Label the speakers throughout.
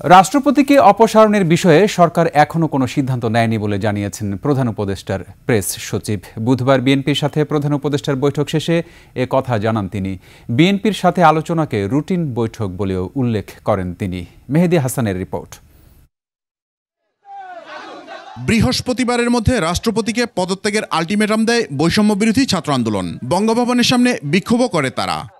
Speaker 1: রাষ্ট্রপতিকে অপসারণের বিষয়ে সরকার এখনও কোনো সিদ্ধান্ত নেয়নি বলে জানিয়েছেন প্রধান উপদেষ্টার প্রেস সচিব। বুধবার বিএনপির সাথে প্রধান উপদেষ্টার বৈঠক শেষে এ কথা জানান তিনি। বিএনপির সাথে আলোচনাকে রুটিন বৈঠক বলেও উল্লেখ করেন তিনি। মেহেদি হাসানের রিপোর্ট।
Speaker 2: বৃহস্পতিবারের মধ্যে রাষ্ট্রপতিকে পদত্যাগের আলটিমেটাম দেয় বৈষম্য বিরোধী ছাত্র আন্দোলন। বঙ্গভবনের সামনে বিক্ষোভও করে তারা।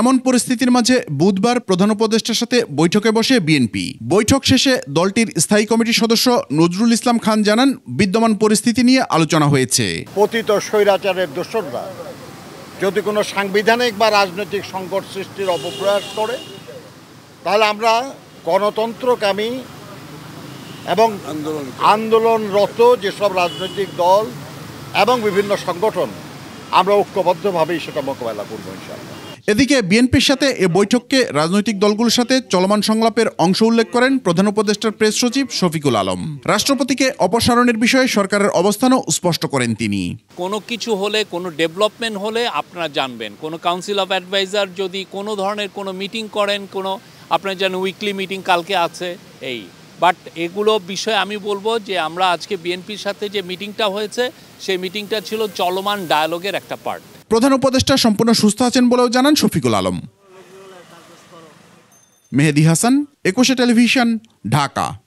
Speaker 2: এমন পরিস্থিতির মাঝে বুধবার প্রধান উপদেষ্টার সাথে বৈঠকে বসে বিএনপি। বৈঠক শেষে দলটির স্থায়ী কমিটির সদস্য নজরুল ইসলাম খান জানান, বিদ্যমান পরিস্থিতি নিয়ে আলোচনা হয়েছে।
Speaker 3: পতিত স্বৈরাচারের দোসররা যদি কোনো সাংবিধানিক বা রাজনৈতিক সংকট সৃষ্টির অপপ্রয়াস করে, তাহলে আমরা গণতন্ত্রকামী এবং আন্দোলনরত যেসব রাজনৈতিক দল এবং বিভিন্ন সংগঠন, আমরা ঐক্যবদ্ধভাবেই সেটা মোকাবেলা করব, ইনশাআল্লাহ।
Speaker 2: এদিকে বিএনপির সাথে এ বৈঠককে রাজনৈতিক দলগুলোর সাথে চলমান সংলাপের অংশ উল্লেখ করেন প্রধান উপদেষ্টার প্রেস সচিব শফিকুল আলম। রাষ্ট্রপতিকে অপসারণের বিষয়ে সরকারের অবস্থানও স্পষ্ট করেন তিনি।
Speaker 4: কোনো কিছু হলে, কোনো ডেভেলপমেন্ট হলে আপনারা জানবেন। কোনো কাউন্সিল অফ অ্যাডভাইজার যদি কোনো ধরনের কোনো মিটিং করেন, কোনো আপনার জানেন উইকলি মিটিং কালকে আছে, এই। বাট এগুলো বিষয়ে আমি বলব যে আমরা আজকে বিএনপির সাথে যে মিটিংটা হয়েছে, সেই মিটিংটা ছিল চলমান ডায়ালগের একটা পার্ট।
Speaker 2: প্রধান উপদেষ্টা সম্পূর্ণ সুস্থ আছেন বলেও জানান শফিকুল আলম। মেহেদি হাসান একুশে টেলিভিশন ঢাকা।